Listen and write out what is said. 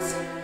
Thanks.